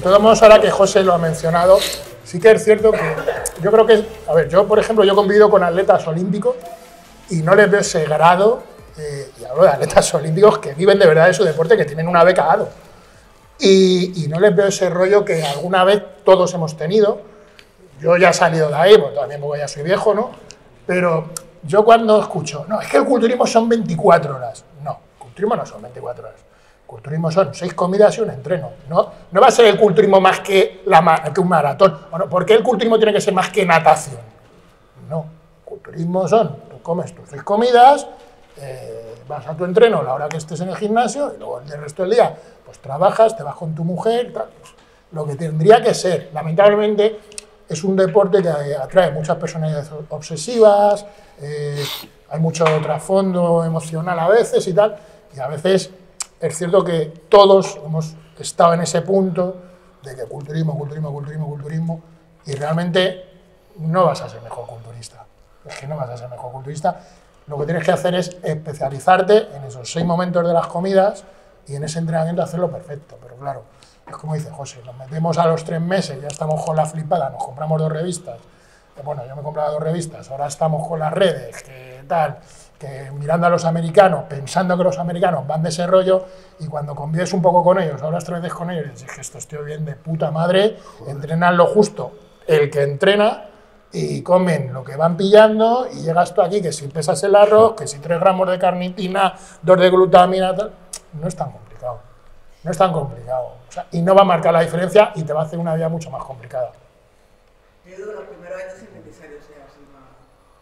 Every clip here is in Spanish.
todos modos, ahora que José lo ha mencionado, sí que es cierto que yo creo que, a ver, yo por ejemplo, yo he convivido con atletas olímpicos y no les veo ese grado, eh, y hablo de atletas olímpicos que viven de verdad de su deporte, que tienen una beca ADO. Y, y no les veo ese rollo que alguna vez todos hemos tenido. Yo ya he salido de ahí, porque también porque ya soy viejo, ¿no? Pero yo cuando escucho, no, es que el culturismo son 24 horas. No, el culturismo no son 24 horas. Culturismo son seis comidas y un entreno. No, no va a ser el culturismo más que un maratón. Bueno, ¿por qué el culturismo tiene que ser más que natación? No, culturismo son, tú comes tus seis comidas, eh, vas a tu entreno a la hora que estés en el gimnasio y luego el resto del día pues trabajas, te vas con tu mujer, tal, pues, lo que tendría que ser. Lamentablemente es un deporte que atrae muchas personalidades obsesivas, eh, hay mucho trasfondo emocional a veces y tal, y a veces es cierto que todos hemos estado en ese punto de que culturismo, culturismo, culturismo, culturismo, y realmente no vas a ser mejor culturista. Es que no vas a ser mejor culturista. Lo que tienes que hacer es especializarte en esos seis momentos de las comidas y en ese entrenamiento hacerlo perfecto. Pero claro, es como dice José, nos metemos a los tres meses, ya estamos con la flipada, nos compramos dos revistas. que Bueno, yo me compraba dos revistas, ahora estamos con las redes, que tal, que mirando a los americanos, pensando que los americanos van de ese rollo, y cuando convives un poco con ellos, hablas tres veces con ellos, y dices que esto estoy bien de puta madre, entrenan lo justo el que entrena, y comen lo que van pillando, y llegas tú aquí, que si pesas el arroz, que si 3 gramos de carnitina, 2 de glutamina, tal, no es tan complicado. No es tan complicado. Y no va a marcar la diferencia y te va a hacer una vida mucho más complicada digo que los primeros años es necesario ser así más.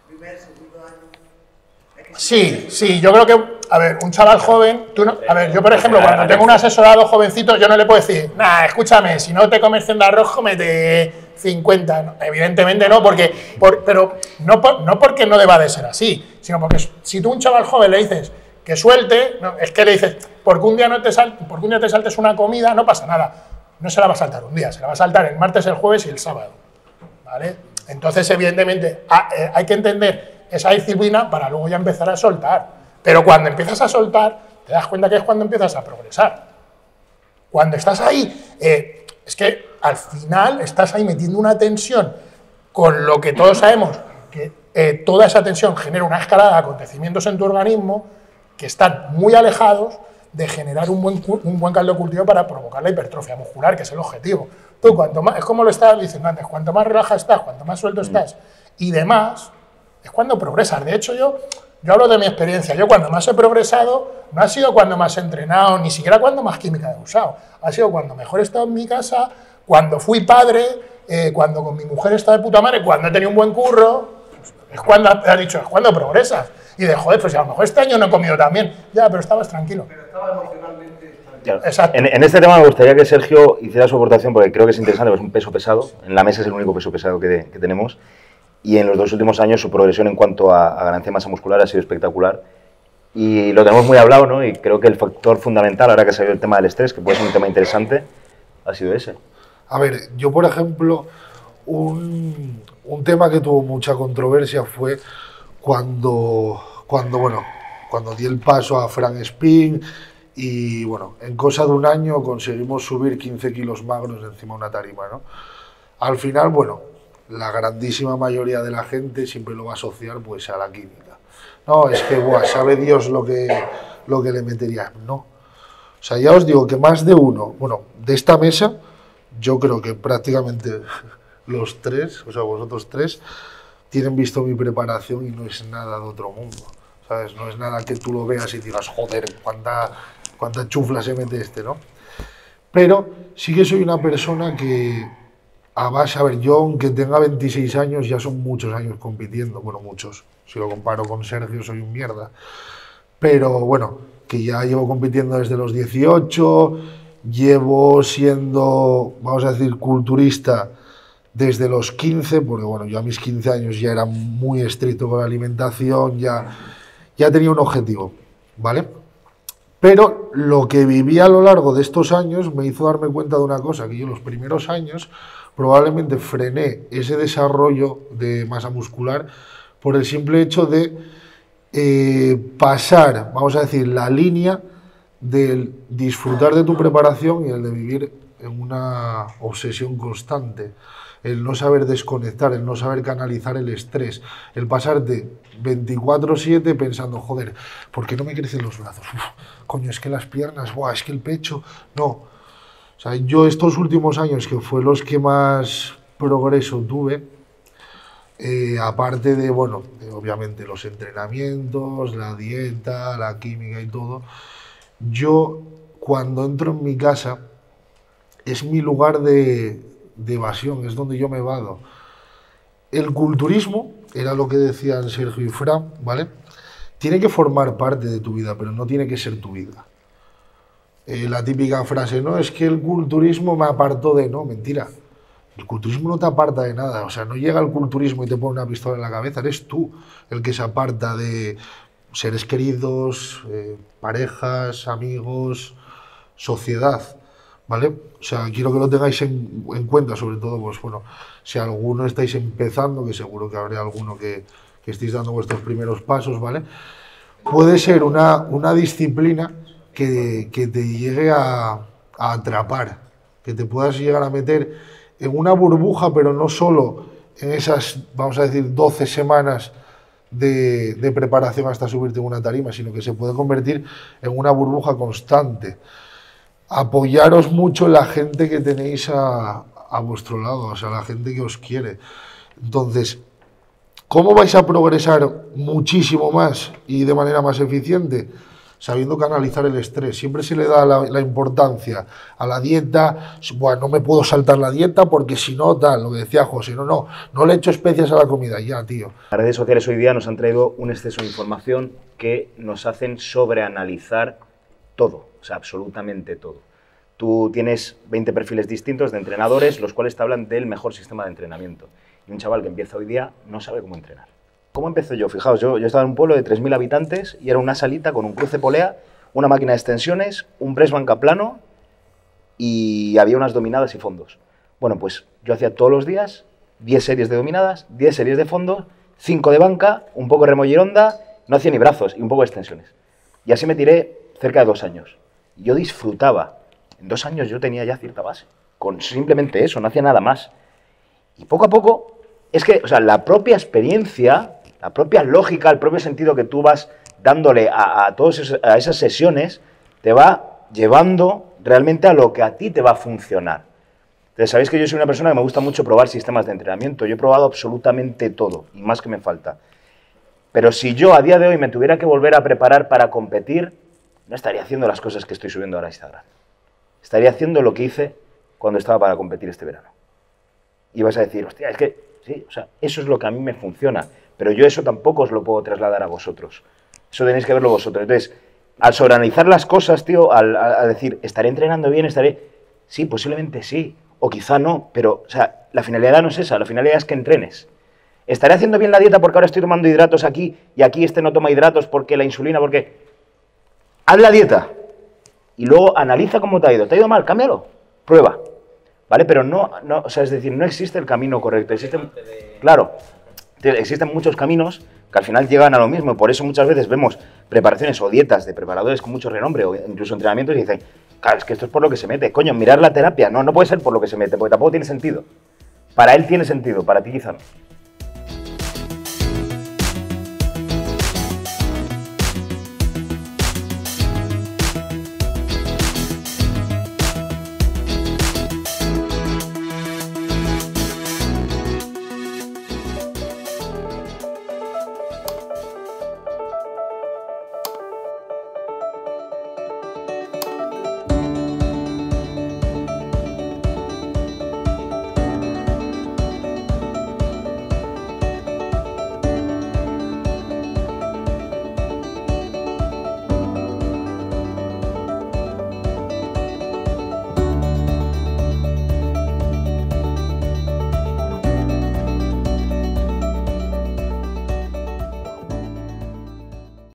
Primer, segundo año. Hay que Sí, sí, yo creo que, a ver, un chaval joven, tú no, a ver, yo por ejemplo, cuando tengo un asesorado jovencito, yo no le puedo decir, nah, escúchame, si no te comes 100 de arroz, cómete 50. No, evidentemente no, porque, por- pero no, por- no porque no deba de ser así, sino porque si tú un chaval joven le dices que suelte, no, es que le dices, porque un día no te sal, porque un día te saltes una comida, no pasa nada. No se la va a saltar un día, se la va a saltar el martes, el jueves y el sábado. ¿vale? Entonces, evidentemente, eh, hay que entender esa disciplina para luego ya empezar a soltar. Pero cuando empiezas a soltar, te das cuenta que es cuando empiezas a progresar. Cuando estás ahí, eh, es que al final estás ahí metiendo una tensión con lo que todos sabemos, que eh, toda esa tensión genera una escalada de acontecimientos en tu organismo que están muy alejados de generar un buen, un buen caldo de cultivo para provocar la hipertrofia muscular, que es el objetivo. Tú, cuanto más, es como lo estaba diciendo antes, cuanto más relajado estás, cuanto más suelto estás y demás, es cuando progresas. De hecho, yo, yo hablo de mi experiencia. Yo cuando más he progresado, no ha sido cuando más he entrenado, ni siquiera cuando más química he usado. Ha sido cuando mejor he estado en mi casa, cuando fui padre, eh, cuando con mi mujer estaba de puta madre, cuando he tenido un buen curro. Es cuando, ha dicho, es cuando progresas. Y de, joder, pues a lo mejor este año no he comido tan bien. Ya, pero estabas tranquilo. Claro. Exacto. En, en este tema me gustaría que Sergio hiciera su aportación porque creo que es interesante, porque es un peso pesado. En la mesa es el único peso pesado que, que tenemos. Y en los dos últimos años su progresión en cuanto a, a ganancia de masa muscular ha sido espectacular. Y lo tenemos muy hablado, ¿no? Y creo que el factor fundamental, ahora que salió el tema del estrés, que puede ser un tema interesante, ha sido ese. A ver, yo por ejemplo, un, un tema que tuvo mucha controversia fue cuando, cuando, bueno, cuando di el paso a Frank Spin y bueno, en cosa de un año conseguimos subir 15 kilos magros encima de una tarima, ¿no? Al final, bueno, la grandísima mayoría de la gente siempre lo va a asociar pues a la química. No, es que, buah, sabe Dios lo que, lo que le metería. No. O sea, ya os digo que más de uno, bueno, de esta mesa, yo creo que prácticamente los tres, o sea, vosotros tres, tienen visto mi preparación y no es nada de otro mundo. ¿Sabes? No es nada que tú lo veas y digas, joder, cuánta, cuánta chufla se mete este, ¿no? Pero sí que soy una persona que, a base, a ver, yo aunque tenga 26 años, ya son muchos años compitiendo, bueno, muchos. Si lo comparo con Sergio, soy un mierda. Pero bueno, que ya llevo compitiendo desde los 18, llevo siendo, vamos a decir, culturista desde los 15, porque bueno, yo a mis 15 años ya era muy estricto con la alimentación, ya, ya tenía un objetivo, ¿vale? Pero lo que viví a lo largo de estos años me hizo darme cuenta de una cosa, que yo los primeros años probablemente frené ese desarrollo de masa muscular por el simple hecho de eh, pasar, vamos a decir, la línea del disfrutar de tu preparación y el de vivir en una obsesión constante, el no saber desconectar, el no saber canalizar el estrés, el pasarte 24/7 pensando, joder, ¿por qué no me crecen los brazos? Coño, es que las piernas, buah, es que el pecho, no. O sea, yo estos últimos años, que fue los que más progreso tuve, eh, aparte de, bueno, obviamente los entrenamientos, la dieta, la química y todo, yo cuando entro en mi casa es mi lugar de, de evasión, es donde yo me vado. El culturismo, era lo que decían Sergio y Fran, ¿vale? Tiene que formar parte de tu vida, pero no tiene que ser tu vida. Eh, la típica frase, no, es que el culturismo me apartó de, no, mentira. El culturismo no te aparta de nada, o sea, no llega el culturismo y te pone una pistola en la cabeza, eres tú el que se aparta de seres queridos, eh, parejas, amigos, sociedad. ¿vale? O sea, quiero que lo tengáis en, en, cuenta, sobre todo, pues bueno, si alguno estáis empezando, que seguro que habrá alguno que, que estéis dando vuestros primeros pasos, ¿vale? Puede ser una, una disciplina que, te llegue a, atrapar, que te puedas llegar a meter en una burbuja, pero no solo en esas, vamos a decir, 12 semanas de, de preparación hasta subirte en una tarima, sino que se puede convertir en una burbuja constante apoyaros mucho en la gente que tenéis a, a, vuestro lado, o sea, la gente que os quiere. Entonces, ¿cómo vais a progresar muchísimo más y de manera más eficiente? Sabiendo canalizar el estrés. Siempre se le da la, la importancia a la dieta. Bueno, no me puedo saltar la dieta porque si no, tal, lo que decía José, no, no, no le echo especias a la comida, ya, tío. Las redes sociales hoy día nos han traído un exceso de información que nos hacen sobreanalizar todo, o sea, absolutamente todo. Tú tienes 20 perfiles distintos de entrenadores, los cuales te hablan del mejor sistema de entrenamiento. Y un chaval que empieza hoy día no sabe cómo entrenar. ¿Cómo empecé yo? Fijaos, yo, estaba en un pueblo de 3.000 habitantes y era una salita con un cruce polea, una máquina de extensiones, un press banca plano y había unas dominadas y fondos. Bueno, pues yo hacía todos los días 10 series de dominadas, 10 series de fondos, 5 de banca, un poco remolleronda, no hacía ni brazos y un poco de extensiones. Y así me tiré cerca de dos años. Yo disfrutaba. En dos años yo tenía ya cierta base. Con simplemente eso, no hacía nada más. Y poco a poco, es que, o sea, la propia experiencia, la propia lógica, el propio sentido que tú vas dándole a, a, esos, a esas sesiones, te va llevando realmente a lo que a ti te va a funcionar. Entonces, sabéis que yo soy una persona que me gusta mucho probar sistemas de entrenamiento. Yo he probado absolutamente todo, y más que me falta. Pero si yo a día de hoy me tuviera que volver a preparar para competir, no estaría haciendo las cosas que estoy subiendo ahora a Instagram. Estaría haciendo lo que hice cuando estaba para competir este verano. Y vas a decir, hostia, es que, sí, o sea, eso es lo que a mí me funciona, pero yo eso tampoco os lo puedo trasladar a vosotros. Eso tenéis que verlo vosotros. Entonces, al sobreanalizar las cosas, tío, al, a, a decir, ¿estaré entrenando bien? ¿Estaré...? Sí, posiblemente sí, o quizá no, pero, o sea, la finalidad no es esa, la finalidad es que entrenes. ¿Estaré haciendo bien la dieta porque ahora estoy tomando hidratos aquí y aquí este no toma hidratos porque la insulina, porque... Haz la dieta y luego analiza cómo te ha ido. ¿Te ha ido mal? Cámbialo. Prueba. ¿Vale? Pero no, no, o sea, es decir, no existe el camino correcto. Existen, claro, existen muchos caminos que al final llegan a lo mismo. Y por eso muchas veces vemos preparaciones o dietas de preparadores con mucho renombre o incluso entrenamientos y dicen, claro, es que esto es por lo que se mete. Coño, mirar la terapia. No, no puede ser por lo que se mete, porque tampoco tiene sentido. Para él tiene sentido, para ti quizá no.